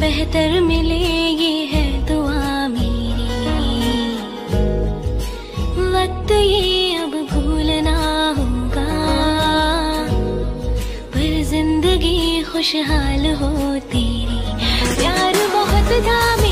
बेहतर मिले ये है दुआ मेरी। वक्त ये अब भूलना होगा। पर ज़िंदगी खुशहाल हो तेरी। प्यार बहुत था